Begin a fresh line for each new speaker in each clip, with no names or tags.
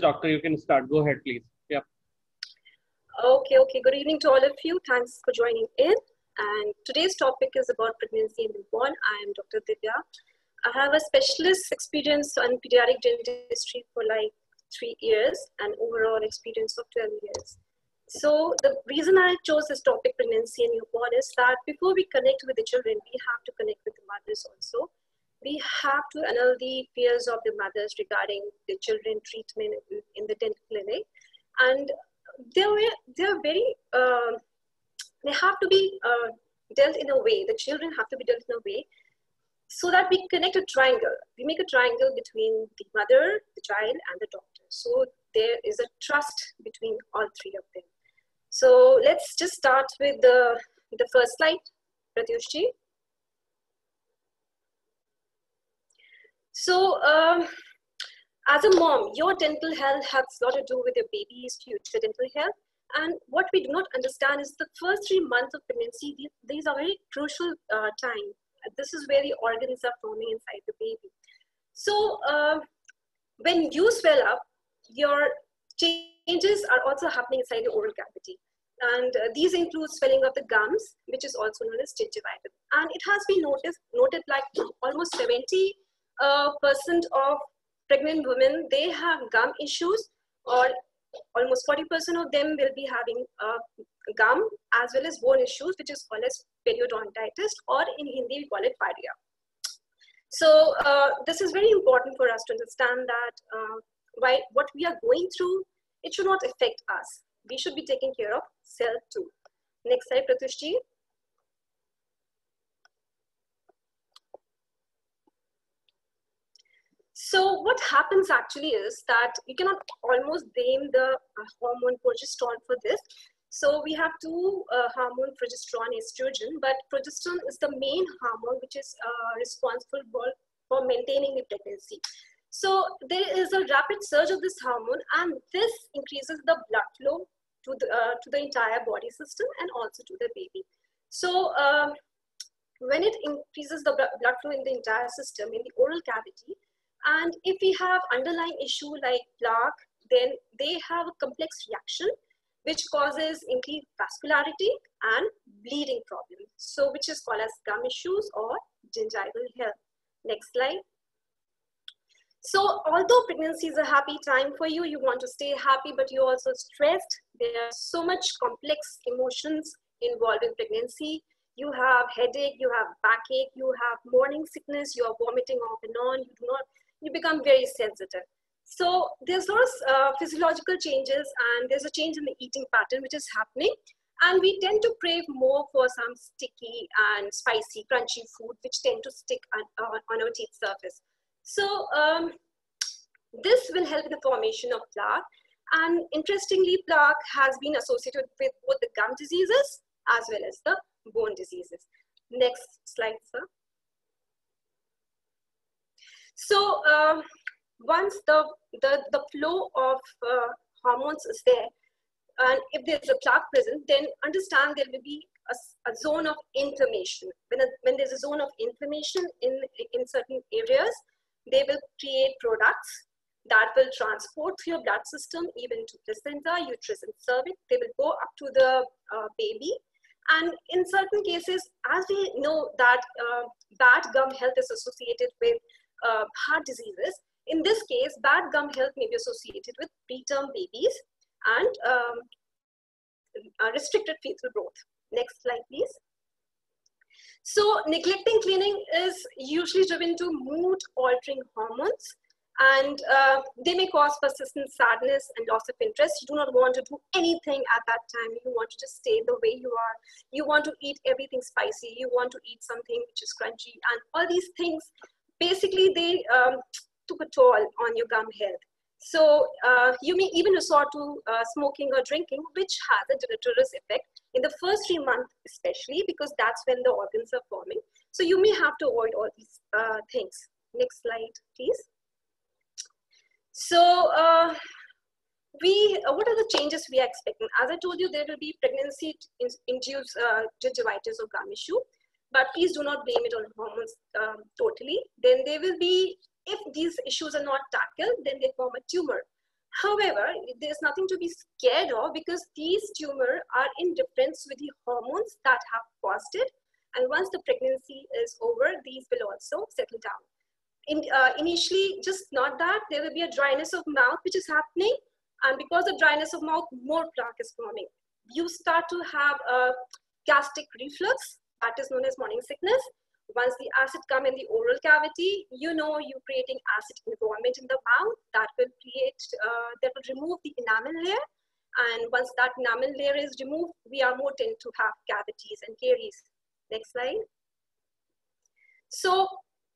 doctor, you can start. Go ahead, please. Yeah.
Okay, okay. Good evening to all of you. Thanks for joining in. And today's topic is about pregnancy and newborn. I am Dr. Divya. I have a specialist experience on pediatric dentistry for like three years and overall experience of 12 years. So the reason I chose this topic, pregnancy and newborn, is that before we connect with the children, we have to connect with the mothers also. We have to annul the fears of the mothers regarding the children treatment in the dental clinic. And they're, they're very, uh, they have to be uh, dealt in a way, the children have to be dealt in a way so that we connect a triangle. We make a triangle between the mother, the child, and the doctor. So there is a trust between all three of them. So let's just start with the, the first slide, Pratyushji. So um, as a mom, your dental health has a lot to do with your baby's future dental health. And what we do not understand is the first three months of pregnancy, these are very crucial uh, time. This is where the organs are forming inside the baby. So uh, when you swell up, your changes are also happening inside the oral cavity. And uh, these include swelling of the gums, which is also known as gingivitis. And it has been noticed, noted like almost 70 uh, percent of pregnant women, they have gum issues or almost 40% of them will be having uh, gum as well as bone issues, which is called as periodontitis or in Hindi we call it paria. So uh, this is very important for us to understand that uh, why, what we are going through, it should not affect us. We should be taking care of self too. Next slide, Pratyushji. So what happens actually is that you cannot almost blame the uh, hormone progesterone for this. So we have two uh, hormone, progesterone, estrogen, but progesterone is the main hormone which is uh, responsible for, for maintaining the pregnancy. So there is a rapid surge of this hormone and this increases the blood flow to the, uh, to the entire body system and also to the baby. So um, when it increases the blood flow in the entire system, in the oral cavity, and if we have underlying issue like plaque, then they have a complex reaction which causes increased vascularity and bleeding problem. So which is called as gum issues or gingival health. Next slide. So although pregnancy is a happy time for you, you want to stay happy, but you're also stressed. There are so much complex emotions involved in pregnancy. You have headache, you have backache, you have morning sickness, you are vomiting off and on, you do not, you become very sensitive. So there's lots of uh, physiological changes and there's a change in the eating pattern which is happening. And we tend to crave more for some sticky and spicy, crunchy food which tend to stick on, on our teeth surface. So um, this will help in the formation of plaque. And interestingly, plaque has been associated with both the gum diseases as well as the bone diseases. Next slide, sir. So uh, once the, the, the flow of uh, hormones is there, and if there's a plaque present, then understand there will be a, a zone of inflammation. When, a, when there's a zone of inflammation in, in certain areas, they will create products that will transport through your blood system, even to placenta, uterus, and cervix. They will go up to the uh, baby. And in certain cases, as we know that uh, bad gum health is associated with uh, heart diseases, in this case, bad gum health may be associated with preterm babies and um, restricted fetal growth. Next slide, please. So neglecting cleaning is usually driven to mood altering hormones and uh, they may cause persistent sadness and loss of interest. You do not want to do anything at that time. You want to just stay the way you are. You want to eat everything spicy. You want to eat something which is crunchy and all these things, basically they um, took a toll on your gum health. So uh, you may even resort to uh, smoking or drinking, which has a deleterious effect in the first three months, especially because that's when the organs are forming. So you may have to avoid all these uh, things. Next slide, please. So uh, we, uh, what are the changes we are expecting? As I told you, there will be pregnancy-induced uh, gingivitis or gum issue, but please do not blame it on hormones um, totally. Then they will be if these issues are not tackled, then they form a tumor. However, there's nothing to be scared of because these tumors are in difference with the hormones that have caused it. And once the pregnancy is over, these will also settle down. In, uh, initially, just not that, there will be a dryness of mouth which is happening. And because of dryness of mouth, more plaque is forming. You start to have a gastric reflux, that is known as morning sickness. Once the acid come in the oral cavity, you know you're creating acid environment in the mouth that will create, uh, that will remove the enamel layer. And once that enamel layer is removed, we are more tend to have cavities and caries. Next slide. So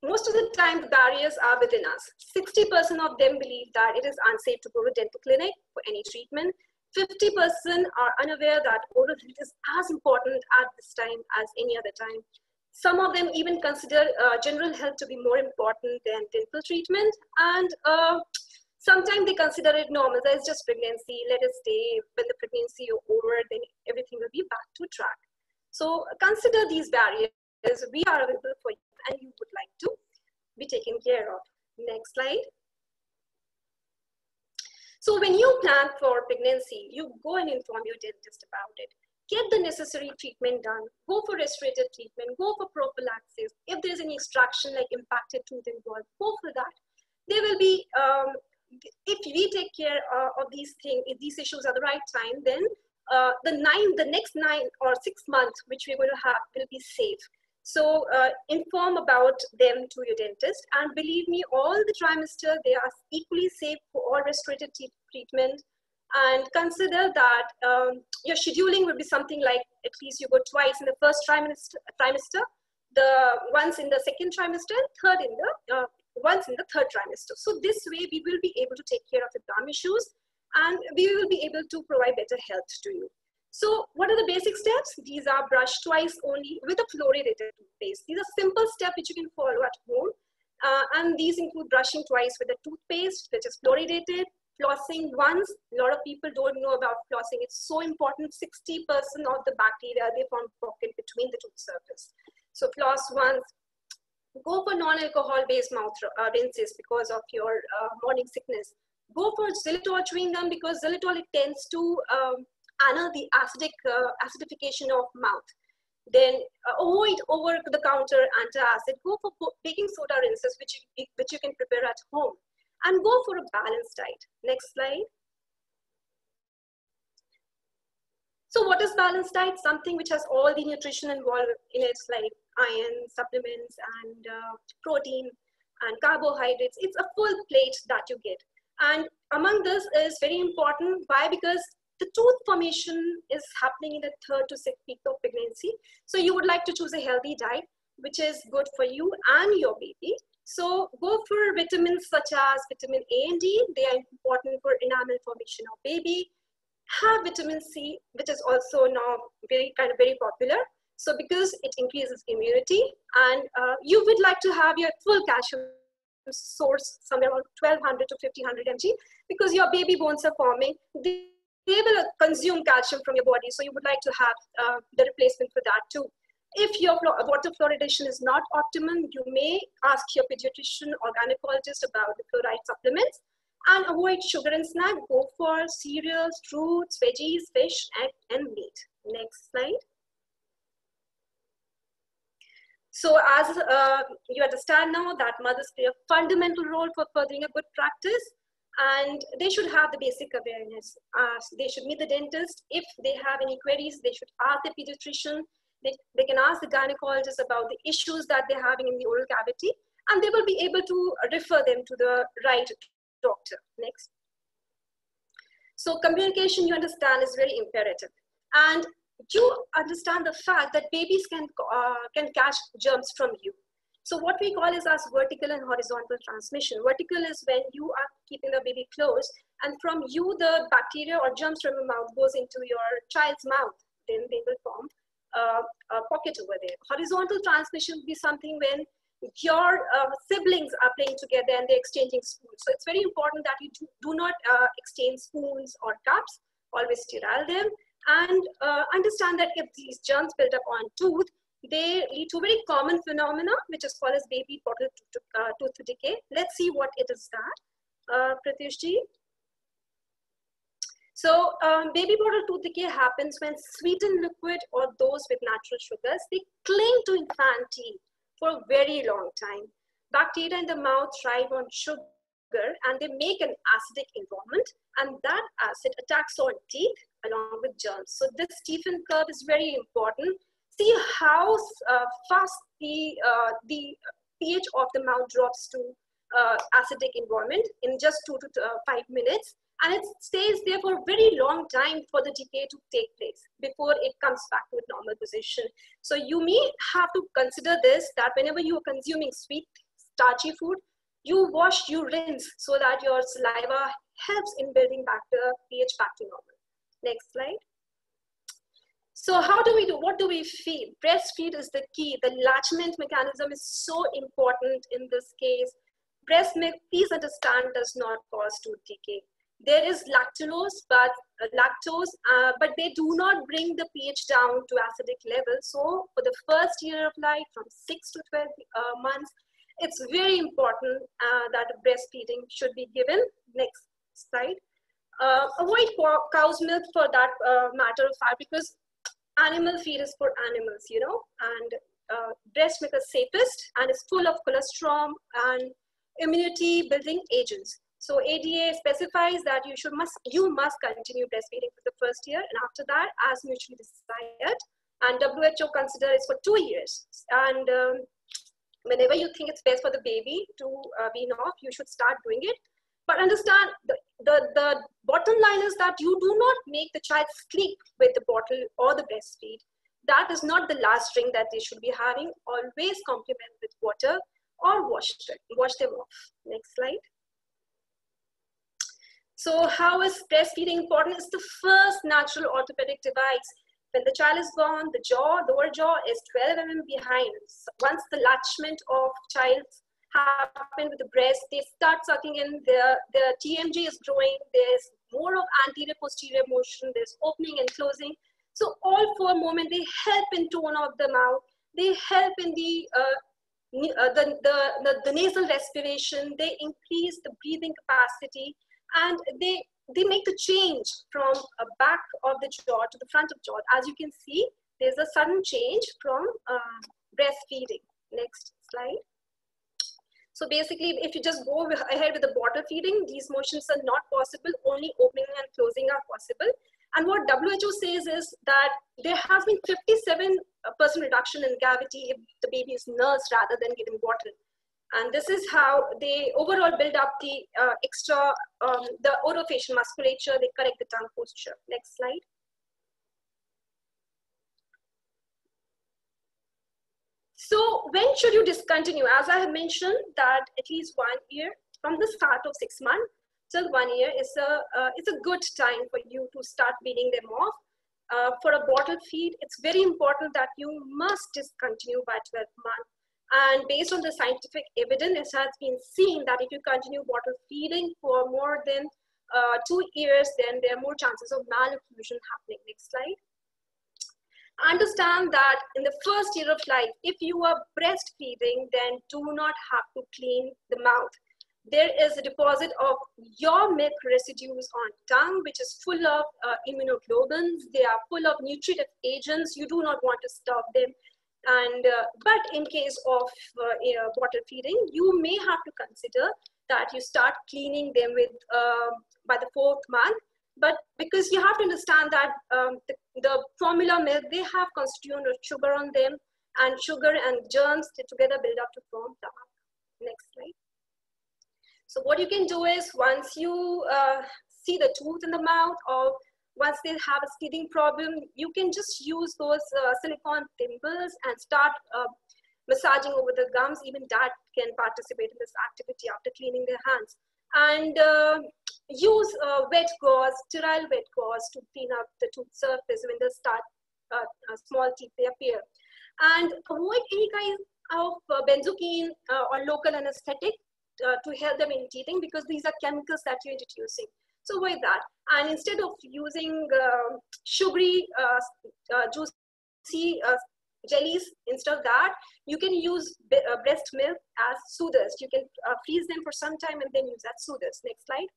most of the time the barriers are within us. 60% of them believe that it is unsafe to go to dental clinic for any treatment. 50% are unaware that oral health is as important at this time as any other time. Some of them even consider uh, general health to be more important than dental treatment. And uh, sometimes they consider it normal. It's just pregnancy. Let us stay. When the pregnancy is over, then everything will be back to track. So consider these barriers. We are available for you and you would like to be taken care of. Next slide. So when you plan for pregnancy, you go and inform your dentist about it. Get the necessary treatment done. Go for restorative treatment. Go for prophylaxis. If there's any extraction like impacted tooth involved, go for that. There will be, um, if we take care uh, of these things, if these issues at the right time, then uh, the nine, the next nine or six months, which we're going to have, will be safe. So uh, inform about them to your dentist. And believe me, all the trimester, they are equally safe for all restorative treatment. And consider that um, your scheduling will be something like at least you go twice in the first trimester, trimester the once in the second trimester, third in the uh, once in the third trimester. So this way we will be able to take care of the gum issues and we will be able to provide better health to you. So what are the basic steps? These are brush twice only with a fluoridated toothpaste. These are simple steps which you can follow at home. Uh, and these include brushing twice with a toothpaste, which is fluoridated, flossing once. A lot of people don't know about flossing. It's so important. 60% of the bacteria, they form pocket between the tooth surface. So floss once. Go for non-alcohol based mouth uh, rinses because of your uh, morning sickness. Go for xylitol chewing gum because xylitol, it tends to um, annul the acidic uh, acidification of mouth. Then uh, avoid over-the-counter antacid. Go for baking soda rinses, which you, which you can prepare at home. And go for a balanced diet. Next slide. So what is balanced diet? Something which has all the nutrition involved in it, like iron, supplements, and uh, protein, and carbohydrates. It's a full plate that you get. And among this is very important. Why? Because the tooth formation is happening in the third to sixth week of pregnancy. So you would like to choose a healthy diet, which is good for you and your baby. So go for vitamins such as vitamin A and D. They are important for enamel formation of baby. Have vitamin C, which is also now very kind of very popular. So because it increases immunity and uh, you would like to have your full calcium source somewhere around 1200 to 1500 mg because your baby bones are forming. They they will consume calcium from your body. So you would like to have uh, the replacement for that too. If your water fluoridation is not optimum, you may ask your pediatrician or gynecologist about the fluoride supplements and avoid sugar and snack. Go for cereals, fruits, veggies, fish, egg, and meat. Next slide. So as uh, you understand now that mothers play a fundamental role for furthering a good practice and they should have the basic awareness. Uh, they should meet the dentist. If they have any queries, they should ask the pediatrician. They, they can ask the gynecologist about the issues that they're having in the oral cavity, and they will be able to refer them to the right doctor. Next. So communication, you understand, is very imperative. And you understand the fact that babies can, uh, can catch germs from you. So what we call is as vertical and horizontal transmission. Vertical is when you are keeping the baby close and from you the bacteria or germs from your mouth goes into your child's mouth. Then they will form a pocket over there. Horizontal transmission would be something when your uh, siblings are playing together and they're exchanging spoons. So it's very important that you do, do not uh, exchange spoons or cups, always sterile them. And uh, understand that if these germs build up on tooth, they lead to a very common phenomena, which is called as baby bottle uh, tooth decay. Let's see what it is that. Uh, So um, baby bottle tooth decay happens when sweetened liquid or those with natural sugars, they cling to infant teeth for a very long time. Bacteria in the mouth thrive on sugar and they make an acidic environment and that acid attacks on teeth along with germs. So this Stephan curve is very important. See how uh, fast the, uh, the pH of the mouth drops to uh, acidic environment in just two to five minutes and it stays there for a very long time for the decay to take place before it comes back to normal position. So you may have to consider this that whenever you are consuming sweet, starchy food, you wash, you rinse so that your saliva helps in building back the pH back to normal. Next slide. So how do we do, what do we feed? Breastfeed is the key. The latchment mechanism is so important in this case. Breast milk, please understand, does not cause tooth decay there is lactulose, but uh, lactose, uh, but they do not bring the pH down to acidic level. So for the first year of life, from six to 12 uh, months, it's very important uh, that breastfeeding should be given. Next slide. Uh, avoid cow's milk for that uh, matter of fact, because animal feed is for animals, you know, and breast milk is safest and is full of colostrum and immunity building agents. So ADA specifies that you should must you must continue breastfeeding for the first year, and after that, as mutually desired. And WHO considers for two years. And um, whenever you think it's best for the baby to uh, wean off, you should start doing it. But understand the, the, the bottom line is that you do not make the child sleep with the bottle or the breastfeed. That is not the last drink that they should be having. Always complement with water or wash, wash them off. Next slide. So how is breastfeeding important? It's the first natural orthopedic device. When the child is born, the jaw, the lower jaw is 12 mm behind. Once the latchment of child happen with the breast, they start sucking in, the, the TMJ is growing, there's more of anterior posterior motion, there's opening and closing. So all four movements, they help in tone of the mouth, they help in the, uh, uh, the, the, the, the nasal respiration, they increase the breathing capacity, and they they make the change from a back of the jaw to the front of jaw. As you can see, there's a sudden change from uh, breastfeeding. Next slide. So basically, if you just go ahead with the bottle feeding, these motions are not possible, only opening and closing are possible. And what WHO says is that there has been 57% reduction in cavity if the baby is nursed rather than given bottle. And this is how they overall build up the uh, extra, um, the orofacial musculature, they correct the tongue posture. Next slide. So when should you discontinue? As I have mentioned that at least one year from the start of six months till one year is a, uh, it's a good time for you to start weaning them off. Uh, for a bottle feed, it's very important that you must discontinue by 12 months and based on the scientific evidence, it has been seen that if you continue bottle feeding for more than uh, two years, then there are more chances of malocclusion happening. Next slide. Understand that in the first year of life, if you are breastfeeding, then do not have to clean the mouth. There is a deposit of your milk residues on tongue, which is full of uh. They are full of nutritive agents. You do not want to stop them and uh, but in case of uh, bottle feeding, you may have to consider that you start cleaning them with uh, by the fourth month. But because you have to understand that um, the, the, formula milk, they have constituent of sugar on them and sugar and germs together build up to form dark. Next slide. So what you can do is once you uh, see the tooth in the mouth or once they have a teething problem, you can just use those uh, silicone thimbles and start uh, massaging over the gums. Even that can participate in this activity after cleaning their hands. And uh, use uh, wet gauze, sterile wet gauze to clean up the tooth surface when they start uh, small teeth they appear. And avoid any kind of uh, benzocaine or local anesthetic to help them in teething because these are chemicals that you're introducing. So avoid that. And instead of using uh, sugary, uh, uh, juicy uh, jellies, instead of that, you can use uh, breast milk as soothers. You can uh, freeze them for some time and then use as soothers. Next slide.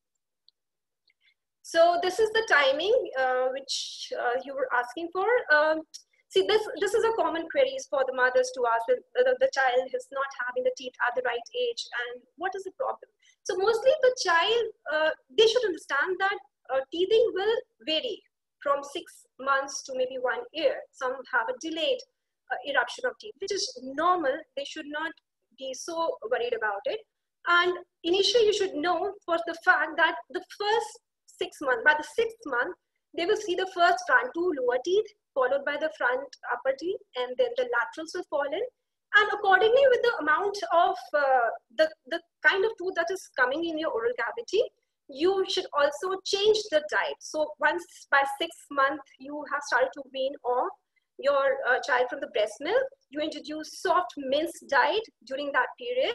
So this is the timing uh, which uh, you were asking for. Um, see, this this is a common queries for the mothers to ask whether the child is not having the teeth at the right age and what is the problem. So mostly the child, uh, they should understand that uh, teething will vary from six months to maybe one year. Some have a delayed uh, eruption of teeth, which is normal. They should not be so worried about it. And initially, you should know for the fact that the first six months, by the sixth month, they will see the first front two lower teeth, followed by the front upper teeth, and then the laterals will fall in. And accordingly, with the amount of uh, the, the kind of tooth that is coming in your oral cavity, you should also change the diet. So once by six months, you have started to wean off your uh, child from the breast milk, you introduce soft minced diet during that period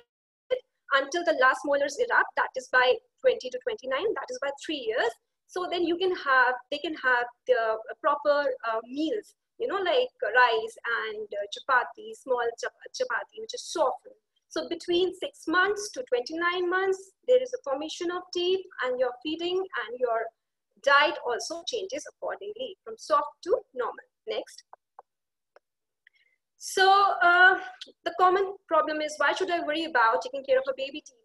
until the last molars erupt, that is by 20 to 29, that is by three years. So then you can have, they can have the uh, proper uh, meals, you know, like rice and uh, chapati, small chapati, which is softened. So between six months to 29 months, there is a formation of teeth and your feeding and your diet also changes accordingly from soft to normal. Next. So uh, the common problem is why should I worry about taking care of a baby teeth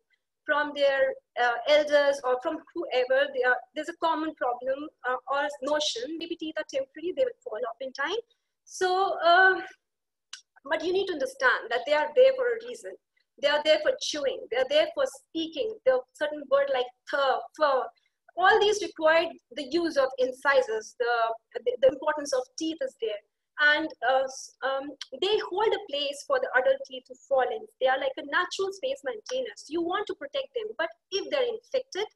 from their uh, elders or from whoever? Are, there's a common problem uh, or notion. Baby teeth are temporary; they will fall off in time. So, uh, but you need to understand that they are there for a reason. They are there for chewing. They are there for speaking. There are certain words like thur, fur. All these require the use of incisors. The, the, the importance of teeth is there and uh, um, they hold a place for the adult teeth to fall in. They are like a natural space maintainers. You want to protect them, but if they're infected,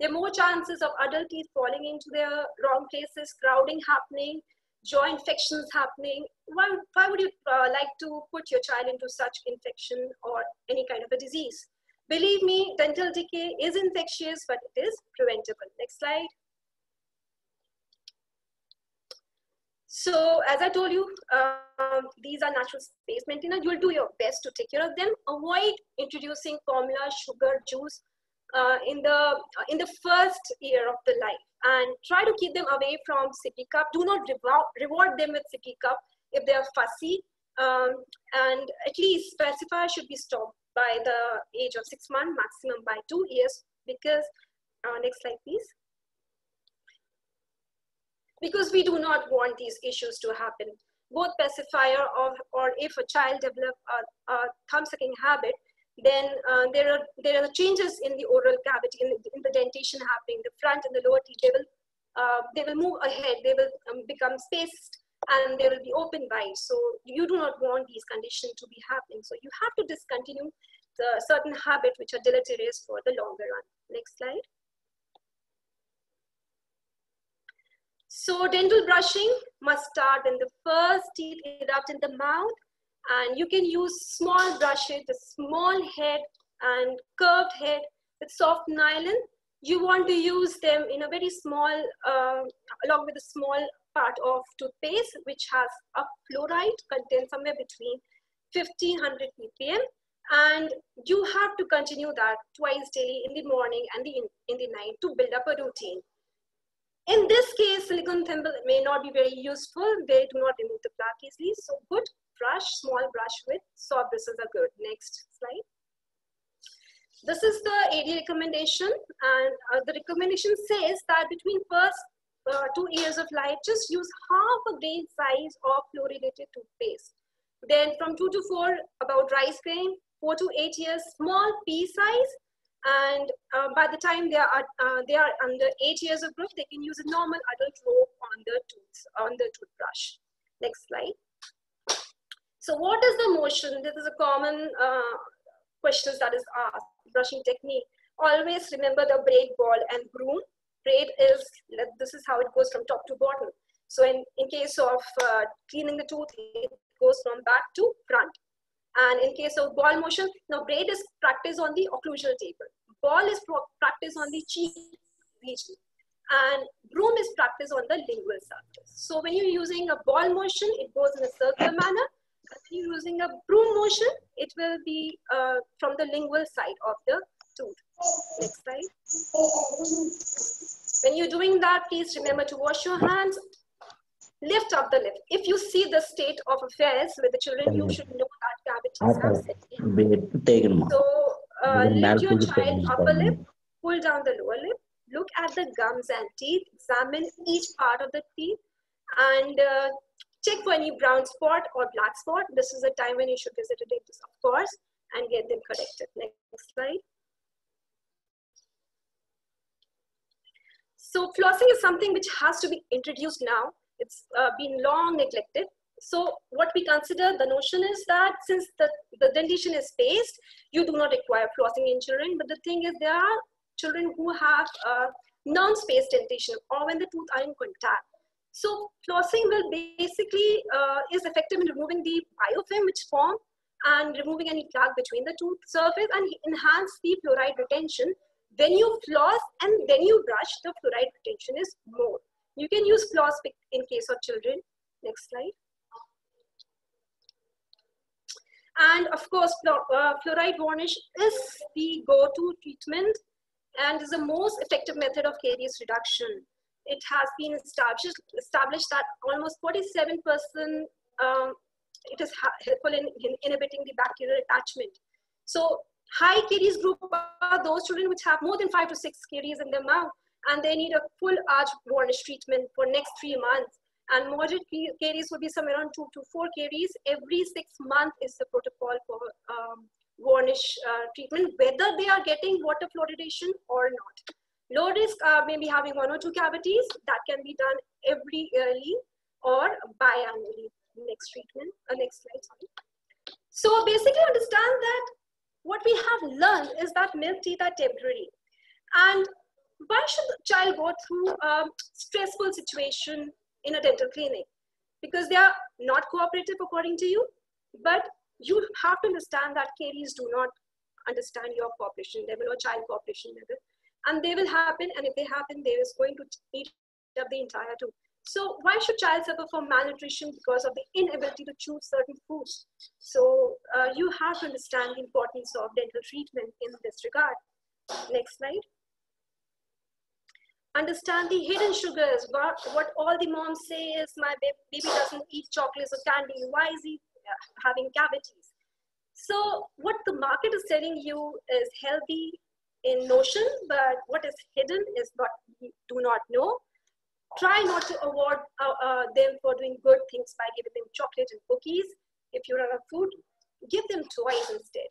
there are more chances of adult teeth falling into their wrong places, crowding happening, jaw infections happening. Why, why would you uh, like to put your child into such infection or any kind of a disease? Believe me, dental decay is infectious, but it is preventable. Next slide. So as I told you, um, these are natural space maintainers. You'll do your best to take care of them. Avoid introducing formula, sugar, juice uh, in the uh, in the first year of the life, and try to keep them away from sippy cup. Do not reward, reward them with sippy cup if they are fussy, um, and at least pacifier should be stopped by the age of six months, maximum by two years. Because uh, next slide, please because we do not want these issues to happen. Both pacifier or, or if a child develop a, a thumb sucking habit, then uh, there are there are changes in the oral cavity, in the, in the dentition happening. The front and the lower teeth, they will uh, they will move ahead. They will um, become spaced and there will be open bites. So you do not want these conditions to be happening. So you have to discontinue the certain habit which are deleterious for the longer run. Next slide. So dental brushing must start when the first teeth erupt in the mouth and you can use small brushes, a small head and curved head with soft nylon. You want to use them in a very small, uh, along with a small part of toothpaste which has a fluoride content somewhere between 1500 ppm and you have to continue that twice daily in the morning and the, in, in the night to build up a routine. In this case, silicone thimble may not be very useful. They do not remove the plaque easily. So good brush, small brush with soft bristles are good. Next slide. This is the AD recommendation and uh, the recommendation says that between first uh, two years of life, just use half a grain size of fluoridated toothpaste. Then from two to four, about rice grain, four to eight years, small pea size, and uh, by the time they are uh, they are under eight years of growth, they can use a normal adult rope on the tooth on the toothbrush. Next slide. So what is the motion? This is a common uh, question that is asked. Brushing technique. Always remember the braid ball and broom. Braid is this is how it goes from top to bottom. So in, in case of uh, cleaning the tooth, it goes from back to front. And in case of ball motion, now braid is practiced on the occlusal table. Ball is practiced on the cheek region. And broom is practiced on the lingual surface. So when you're using a ball motion, it goes in a circular manner. If you're using a broom motion, it will be uh, from the lingual side of the tooth. Next slide. When you're doing that, please remember to wash your hands. Lift up the lip. If you see the state of affairs with the children, you should know that cavities have set in.
taken
So uh, lift your child upper lip, pull down the lower lip, look at the gums and teeth, examine each part of the teeth, and uh, check for any brown spot or black spot. This is the time when you should visit a dentist, of course, and get them corrected. Next slide. So flossing is something which has to be introduced now. It's uh, been long neglected. So what we consider the notion is that since the, the dentition is spaced, you do not require flossing in children. But the thing is there are children who have non-spaced dentition or when the tooth are in contact. So flossing will basically uh, is effective in removing the biofilm which form and removing any plaque between the tooth surface and enhance the fluoride retention. When you floss and then you brush, the fluoride retention is more. You can use floss in case of children. Next slide. And of course, uh, fluoride varnish is the go-to treatment and is the most effective method of caries reduction. It has been established, established that almost 47% um, it is helpful in, in inhibiting the bacterial attachment. So high caries group are those children which have more than five to six caries in their mouth and they need a full arch varnish treatment for next three months. And moderate ca- caries would be somewhere around two to four caries. Every six months is the protocol for um, varnish uh, treatment, whether they are getting water fluoridation or not. Low risk uh, maybe having one or two cavities that can be done every yearly or biannually. Next treatment, uh, next slide, sorry. So basically understand that what we have learned is that milk teeth are temporary. And why should the child go through a stressful situation in a dental clinic? Because they are not cooperative according to you, but you have to understand that caries do not understand your cooperation level or child cooperation level. And they will happen, and if they happen, is going to eat up the entire tooth. So why should child suffer from malnutrition because of the inability to choose certain foods? So uh, you have to understand the importance of dental treatment in this regard. Next slide. Understand the hidden sugars. What, what all the moms say is my baby doesn't eat chocolates or candy. Why is he uh, having cavities? So what the market is telling you is healthy in notion, but what is hidden is what you do not know try not to award uh, uh, them for doing good things by giving them chocolate and cookies. If you run out of food, give them toys instead.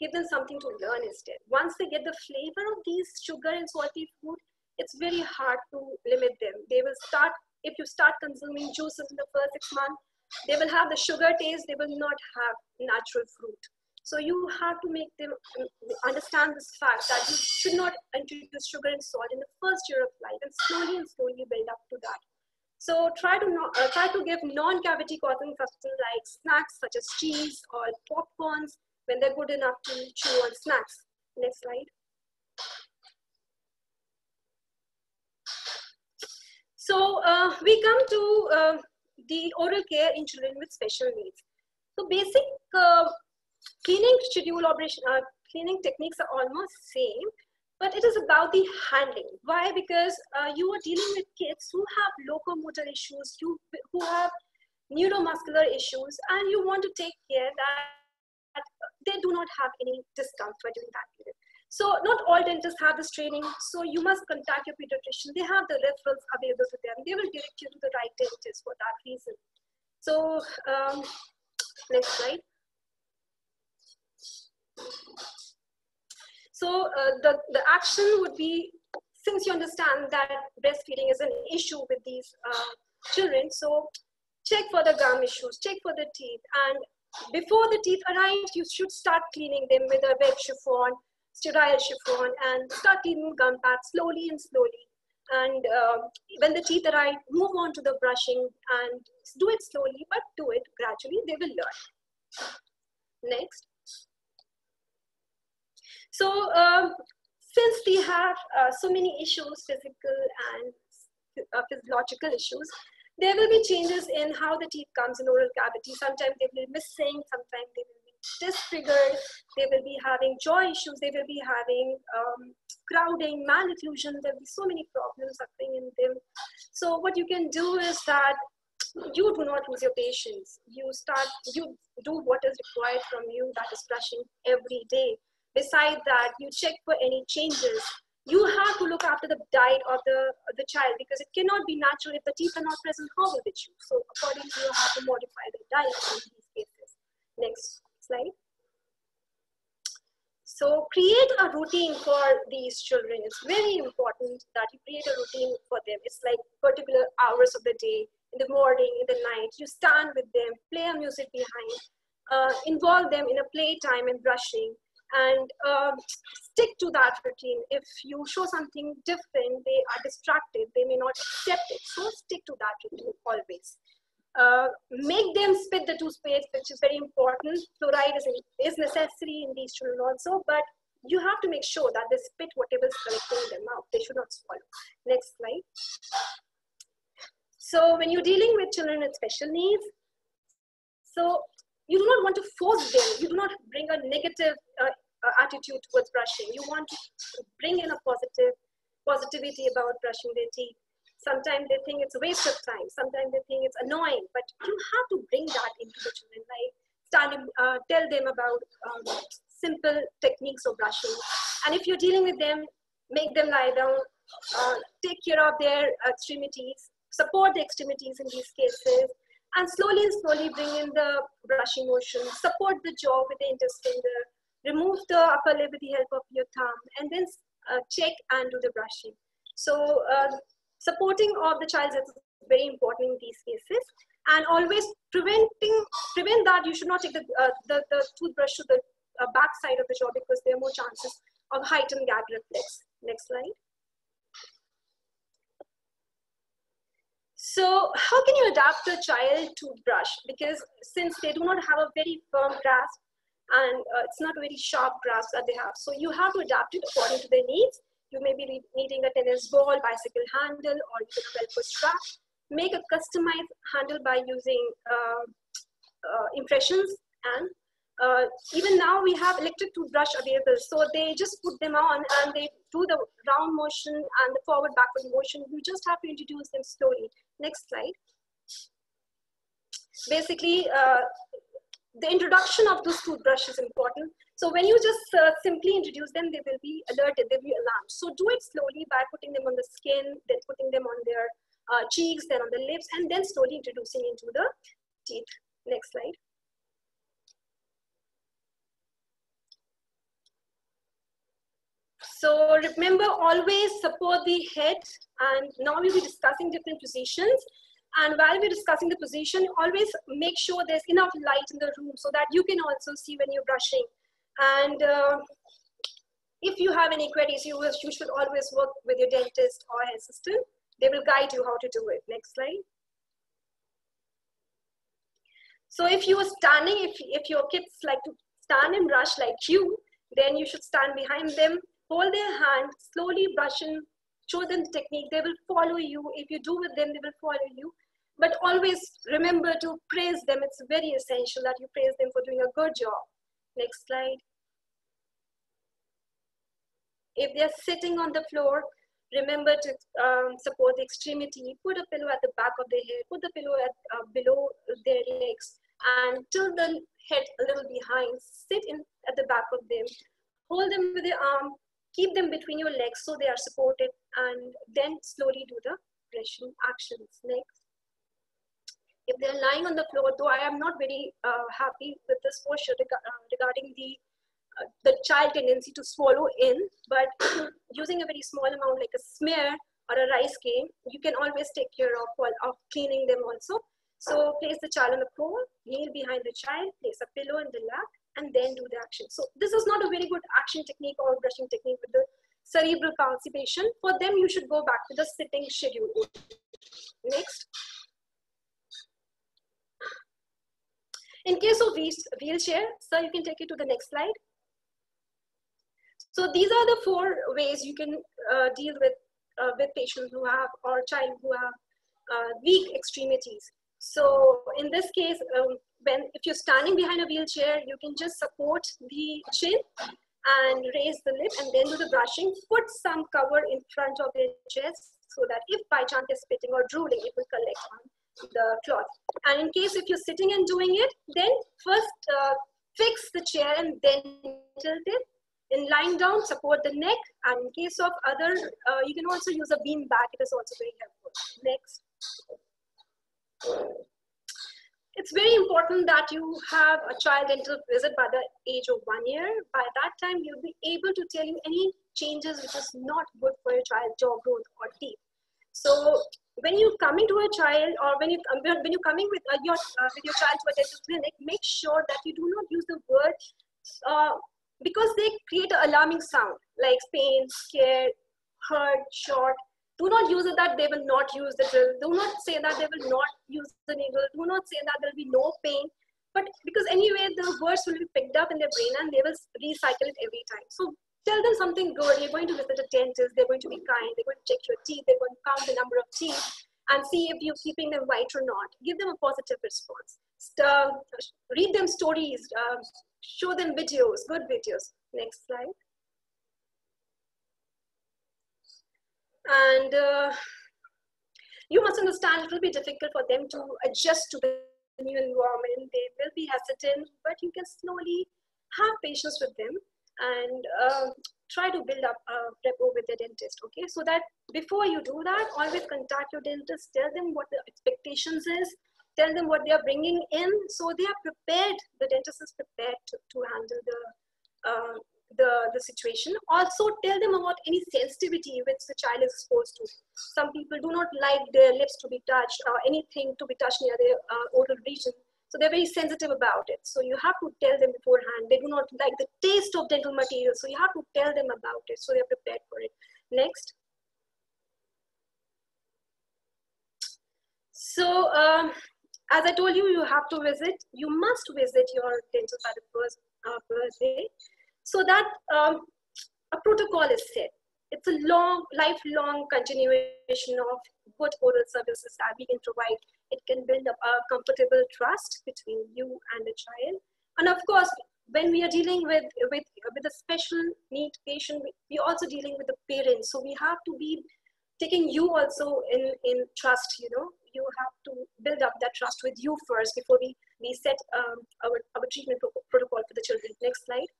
Give them something to learn instead. Once they get the flavor of these sugar and salty food, it's very hard to limit them. They will start, if you start consuming juices in the first six months, they will have the sugar taste, they will not have natural fruit. So you have to make them um, understand this fact that you should not introduce sugar and salt in the first year of life and slowly and slowly build up to that. So try to not, uh, try to give non-cavity causing substance like snacks such as cheese or popcorns when they're good enough to chew on snacks. Next slide. So uh, we come to uh, the oral care in children with special needs. So basic uh, cleaning schedule operation, uh, cleaning techniques are almost same, but it is about the handling. Why? Because uh, you are dealing with kids who have locomotor issues, you, who have neuromuscular issues, and you want to take care that they do not have any discomfort during that. So not all dentists have this training. So you must contact your pediatrician. They have the referrals available to them. They will direct you to the right dentist for that reason. So um, next slide. So uh, the, the action would be, since you understand that breastfeeding is an issue with these uh, children, so check for the gum issues, check for the teeth, and before the teeth arrive, you should start cleaning them with a wet chiffon, sterile chiffon, and start cleaning gum pads slowly and slowly. And uh, when the teeth arrive, move on to the brushing and do it slowly, but do it gradually. They will learn. Next. So um, since we have uh, so many issues, physical and uh, physiological issues, there will be changes in how the teeth comes in oral cavity. Sometimes they will be missing, sometimes they will disfigured, they will be having joy issues, they will be having um, crowding, malocclusion, there will be so many problems occurring in them. So what you can do is that you do not lose your patience. You start, you do what is required from you, that is brushing every day. Besides that, you check for any changes. You have to look after the diet of the, the child because it cannot be natural if the teeth are not present. How will they chew? So accordingly, you have to modify the diet in these cases. Next slide. So create a routine for these children. It's very important that you create a routine for them. It's like particular hours of the day, in the morning, in the night. You stand with them, play a music behind, uh, involve them in a playtime and brushing, and um, stick to that routine. If you show something different, they are distracted, they may not accept it. So stick to that routine always. Uh, make them spit the toothpaste, which is very important. Fluoride is, is necessary in these children also, but you have to make sure that they spit whatever is collecting in their mouth. They should not swallow. Next slide. So when you're dealing with children with special needs, so you do not want to force them. You do not bring a negative uh, uh, attitude towards brushing. You want to bring in a positive positivity about brushing their teeth. Sometimes they think it's a waste of time. Sometimes they think it's annoying. But you have to bring that into the children, life. stand, uh, tell them about um, simple techniques of brushing. And if you're dealing with them, make them lie down, uh, take care of their extremities, support the extremities in these cases, and slowly and slowly bring in the brushing motion, support the jaw with the interstinger, remove the upper lip with the help of your thumb, and then uh, check and do the brushing. So uh, supporting of the child is very important in these cases. And always preventing, prevent that you should not take the, uh, the, the, toothbrush to the uh, back side of the jaw because there are more chances of heightened gag reflex. Next slide. So how can you adapt a child toothbrush? Because since they do not have a very firm grasp and uh, it's not very sharp grasp that they have. So you have to adapt it according to their needs. You may be needing a tennis ball, bicycle handle, or even a Velcro strap. Make a customized handle by using uh, uh, impressions and uh, even now we have electric toothbrush available. So they just put them on and they do the round motion and the forward backward motion. You just have to introduce them slowly. Next slide. Basically, uh, the introduction of those toothbrush is important. So when you just uh, simply introduce them, they will be alerted, they'll be alarmed. So do it slowly by putting them on the skin, then putting them on their uh, cheeks, then on the lips, and then slowly introducing into the teeth. Next slide. So remember, always support the head. And now we'll be discussing different positions. And while we're discussing the position, always make sure there's enough light in the room so that you can also see when you're brushing. And uh, if you have any queries, you, you should always work with your dentist or assistant. They will guide you how to do it. Next slide. So if you are standing, if, if your kids like to stand and brush like you, then you should stand behind them hold their hand, slowly brush and show them the technique. They will follow you. If you do with them, they will follow you. But always remember to praise them. It's very essential that you praise them for doing a good job. Next slide. If they're sitting on the floor, remember to um, support the extremity. Put a pillow at the back of their head. Put the pillow at, uh, below their legs and tilt the head a little behind. Sit in at the back of them. Hold them with your arm keep them between your legs so they are supported and then slowly do the brushing actions. Next. If they're lying on the floor, though I am not very uh, happy with this posture reg uh, regarding the the child tendency to swallow in, but using a very small amount like a smear or a rice cake, you can always take care of, of cleaning them also. So place the child on the floor, kneel behind the child, place a pillow in the lap, and then do the action. So this is not a very good action technique or brushing technique with the cerebral constipation. For them, you should go back to the sitting schedule. Next. In case of wheelchair, sir, you can take it to the next slide. So these are the four ways you can uh, deal with uh, with patients who have or child who have uh, weak extremities. So in this case, um, when if you're standing behind a wheelchair, you can just support the chin and raise the lip and then do the brushing. Put some cover in front of the chest so that if by chance you're spitting or drooling, it will collect on the cloth. And in case if you're sitting and doing it, then first uh, fix the chair and then tilt it. In lying down, support the neck. And in case of other, uh, you can also use a bean back. It is also very helpful. Next. It's very important that you have a child dental visit by the age of one year. By that time, you'll be able to tell you any changes which is not good for your child jaw growth or teeth. So when you're coming to a child or when you when you're coming with uh, your uh, with your child to a dental clinic, make sure that you do not use the word uh, because they create an alarming sound like pain, scared, hurt, short. Do not use it that they will not use the drill. Do not say that they will not use the needle. Do not say that there will be no pain. But because anyway, the words will be picked up in their brain and they will recycle it every time. So tell them something good. You're going to visit a dentist. They're going to be kind. They're going to check your teeth. They're going to count the number of teeth and see if you're keeping them white or not. Give them a positive response. Uh, read them stories. Uh, show them videos, good videos. Next slide. And uh, you must understand it will be difficult for them to adjust to the new environment. They will be hesitant, but you can slowly have patience with them and uh, try to build up a rapport with the dentist okay so that before you do that always contact your dentist tell them what the expectations is tell them what they are bringing in so they are prepared the dentist is prepared to, to handle the uh, the the situation also tell them about any sensitivity which the child is exposed to some people do not like their lips to be touched or anything to be touched near their uh, oral region so they're very sensitive about it. So you have to tell them beforehand. They do not like the taste of dental material. So you have to tell them about it. So they're prepared for it. Next. So um, as I told you, you have to visit. You must visit your dental by the first, uh, first day. So that um, a protocol is set. It's a long, lifelong continuation of good oral services that we can provide it can build up a comfortable trust between you and the child. And of course, when we are dealing with, with, with a special need patient, we're also dealing with the parents. So we have to be taking you also in, in trust, you know, you have to build up that trust with you first before we, we set um, our, our treatment pro protocol for the children. Next slide.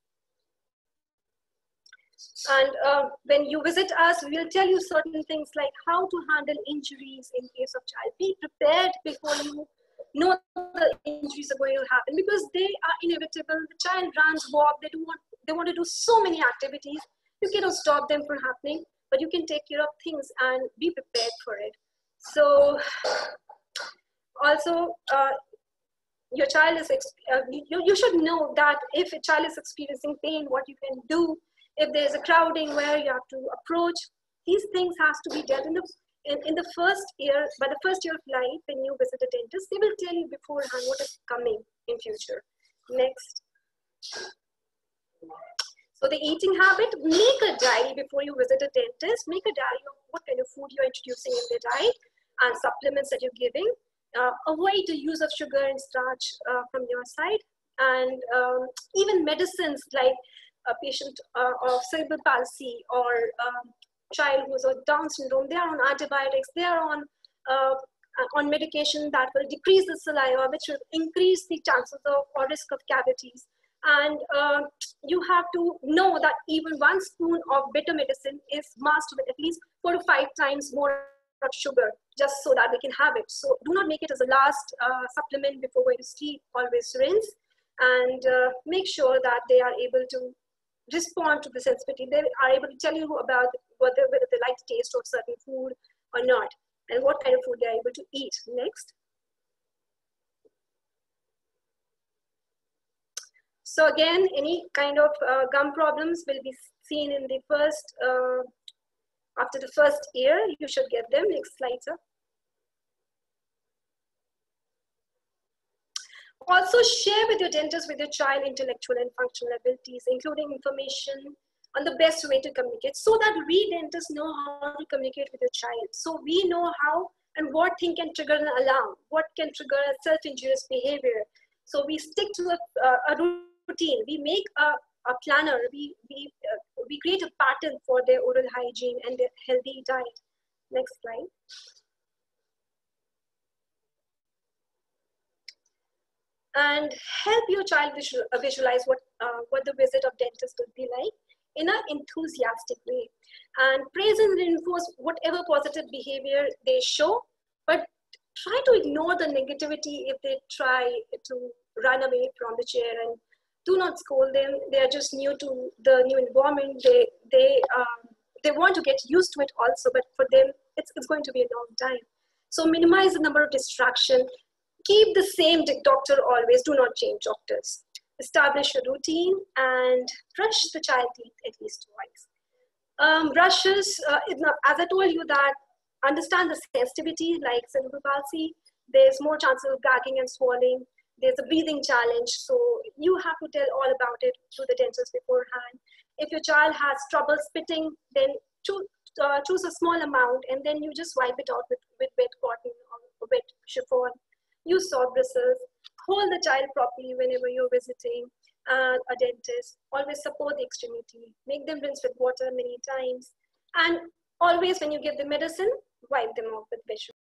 And uh, when you visit us, we'll tell you certain things like how to handle injuries in case of child. Be prepared before you know the injuries are going to happen because they are inevitable. The child runs, walk, they do want they want to do so many activities. You cannot stop them from happening, but you can take care of things and be prepared for it. So also uh, your child is uh, you, you should know that if a child is experiencing pain what you can do if there's a crowding where you have to approach, these things has to be dealt in the in, in the first year, by the first year of life, when you visit a dentist, they will tell you beforehand what is coming in future. Next. So the eating habit, make a diary before you visit a dentist. Make a diary of what kind of food you're introducing in the diet and supplements that you're giving. Uh, avoid the use of sugar and starch uh, from your side. And um, even medicines like a patient uh, of cerebral palsy or um, child who's on Down syndrome, they are on antibiotics, they are on uh, on medication that will decrease the saliva, which will increase the chances of or risk of cavities. And uh, you have to know that even one spoon of bitter medicine is masked with at least four to five times more of sugar, just so that they can have it. So do not make it as a last uh, supplement before going to sleep. Always rinse and uh, make sure that they are able to respond to the sensitivity. They are able to tell you about whether, whether they like the taste of certain food or not, and what kind of food they're able to eat. Next. So again, any kind of uh, gum problems will be seen in the first, uh, after the first year, you should get them. Next slide, sir. Also share with your dentist with your child intellectual and functional abilities, including information on the best way to communicate so that we dentists know how to communicate with your child. So we know how and what thing can trigger an alarm, what can trigger a self-injurious behavior. So we stick to a, a routine. We make a, a planner. We, we, uh, we create a pattern for their oral hygiene and their healthy diet. Next slide. And help your child visual, uh, visualize what, uh, what the visit of dentist would be like in an enthusiastic way. And praise and reinforce whatever positive behavior they show, but try to ignore the negativity if they try to run away from the chair and do not scold them. They are just new to the new environment. They, they, um, they want to get used to it also, but for them, it's, it's going to be a long time. So minimize the number of distraction. Keep the same doctor always. Do not change doctors establish a routine, and brush the child teeth at least twice. Um, brushes, uh, as I told you that understand the sensitivity like cerebral palsy, there's more chances of gagging and swallowing. There's a breathing challenge, so you have to tell all about it to the dentist beforehand. If your child has trouble spitting, then choose, uh, choose a small amount and then you just wipe it out with, with wet cotton or wet chiffon. Use soft bristles hold the child properly whenever you're visiting uh, a dentist. Always support the extremity. Make them rinse with water many times. And always when you give the medicine, wipe them off with tissue.